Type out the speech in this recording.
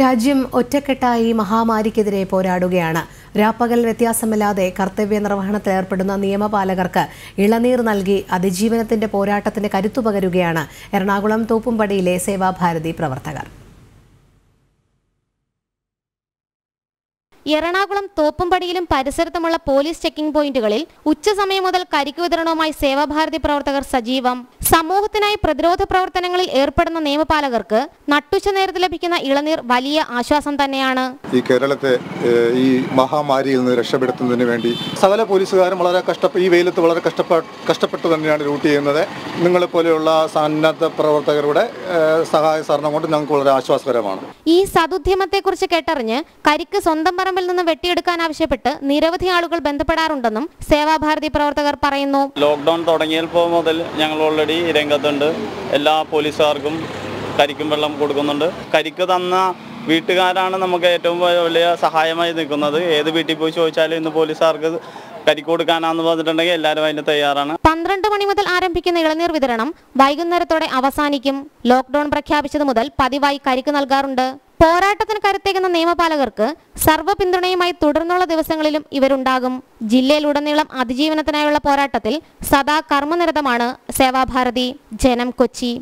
രാജ്യം ഒറ്റക്കെട്ടായി മഹാമാരിക്കെതിരെ പോരാടുകയാണ്. രാപ്പകൽ വ്യത്യാസമില്ലാതെ കർത്തവ്യ നിർവഹണത്തിൽ ഏർപ്പെടുന്ന നിയമപാലകർക്ക് ഇളനീർ നൽകി അതിജീവനത്തിന്റെ പോരാട്ടത്തിന് കരുത്തു പകരുകയാണ് എറണാകുളം തോപ്പുംപടിയിലെ സേവാഭാരതി പ്രവർത്തകർ. എറണാകുളം തോപ്പുംപടിയിലും പരിസരത്തുമുള്ള പോലീസ് ചെക്കിംഗ് പോയിന്റുകളിൽ ഉച്ചസമയം മുതൽ കരിക്ക് വിതരണവുമായി സേവാഭാരതി പ്രവർത്തകർ സജീവം. സമൂഹത്തിനായി പ്രതിരോധ പ്രവർത്തനങ്ങളിൽ ഏർപ്പെടുന്ന നിയമപാലകർക്ക് നട്ടുച്ച നേരത്ത് ലഭിക്കുന്ന ഇളനീർ വലിയ ആശ്വാസം തന്നെയാണ്. ഈ കേരളത്തെ ഈ മഹാമാരിയിൽ നിന്ന് രക്ഷപ്പെടുത്തുന്നതിന് വേണ്ടി സകല പോലീസുകാരും വളരെ കഷ്ടപ്പെട്ട് ഈ വെയിലത്ത് വളരെ കഷ്ടപ്പെ കഷ്ടപ്പെട്ട് തന്നെയാണ് ഡ്യൂട്ടി ചെയ്യുന്നത്. നിങ്ങളെ പോലെയുള്ള സന്നദ്ധ പ്രവർത്തകരുടെ സഹായ സഹകരണം കൊണ്ട് ഞങ്ങൾക്ക് വളരെ ആശ്വാസകരമാണ്. ഈ സതുദ്യമത്തെക്കുറിച്ച് കേട്ടറിഞ്ഞ് കരിക്ക് സ്വന്തം പറമ്പിൽ നിന്ന് വെട്ടിയെടുക്കാൻ ആവശ്യപ്പെട്ട് നിരവധി ആളുകൾ ബന്ധപ്പെടാറുണ്ടെന്നും സേവാഭാരതി പ്രവർത്തകർ പറയുന്നു. ലോക്ക്ഡൌൺ തുടങ്ങിയപ്പോൾ മുതൽ ഞങ്ങൾ ഓൾറെഡി രംഗത്തുണ്ട്. എല്ലാ പോലീസുകാർക്കും കരിക്കും വെള്ളം കൊടുക്കുന്നുണ്ട്. കരിക്ക് തന്ന വീട്ടുകാരാണ് നമുക്ക് ഏറ്റവും വലിയ സഹായമായി നിൽക്കുന്നത്. ഏത് വീട്ടിൽ പോയി ചോദിച്ചാലും ഇന്ന് പോലീസുകാർക്ക് കരിക്ക് കൊടുക്കാനാന്ന് പറഞ്ഞിട്ടുണ്ടെങ്കിൽ എല്ലാവരും അതിന് തയ്യാറാണ്. പന്ത്രണ്ട് മണി മുതൽ ആരംഭിക്കുന്ന ഇളനീർ വിതരണം വൈകുന്നേരത്തോടെ അവസാനിക്കും. ലോക്ക്ഡൌൺ പ്രഖ്യാപിച്ചത് മുതൽ പതിവായി കരിക്ക് നൽകാറുണ്ട്. പോരാട്ടത്തിന് കരുത്തേകുന്ന നിയമപാലകർക്ക് സർവ പിന്തുണയുമായി തുടർന്നുള്ള ദിവസങ്ങളിലും ഇവരുണ്ടാകും. ജില്ലയിലുടനീളം അതിജീവനത്തിനായുള്ള പോരാട്ടത്തിൽ സദാ കർമ്മനിരതമാണ് സേവാഭാരതി. ജനം കൊച്ചി.